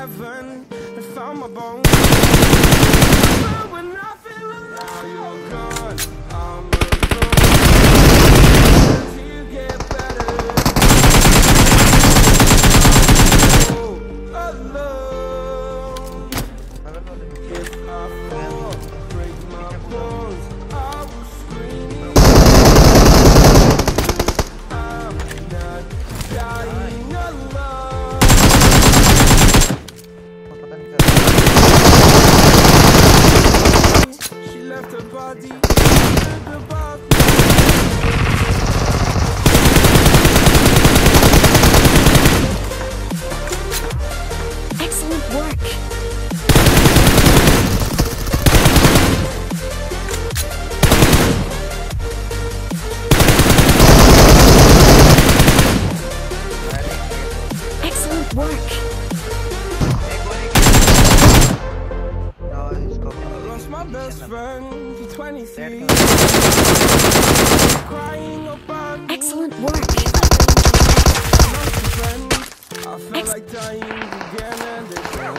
Heaven and found my bones. But when I feel body the bath. Best friend to 23. Crying about Excellent work. I felt like dying again and again.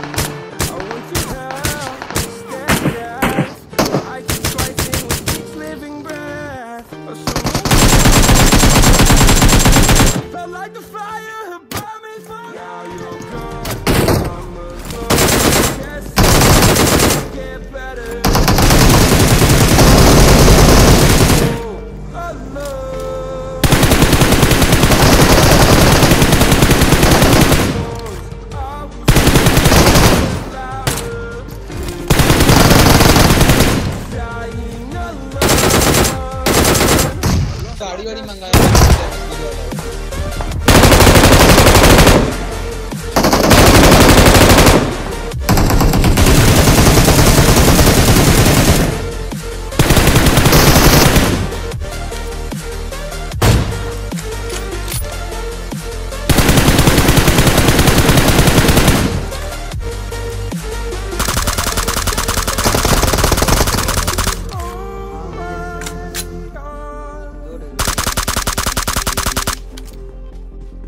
I want to help, stand out. I keep fighting with each living breath. A Felt like the fire had burned me through. Now you're gone. I'm alone. Yes, get better. Oh, गाड़ी वाड़ी मंगाया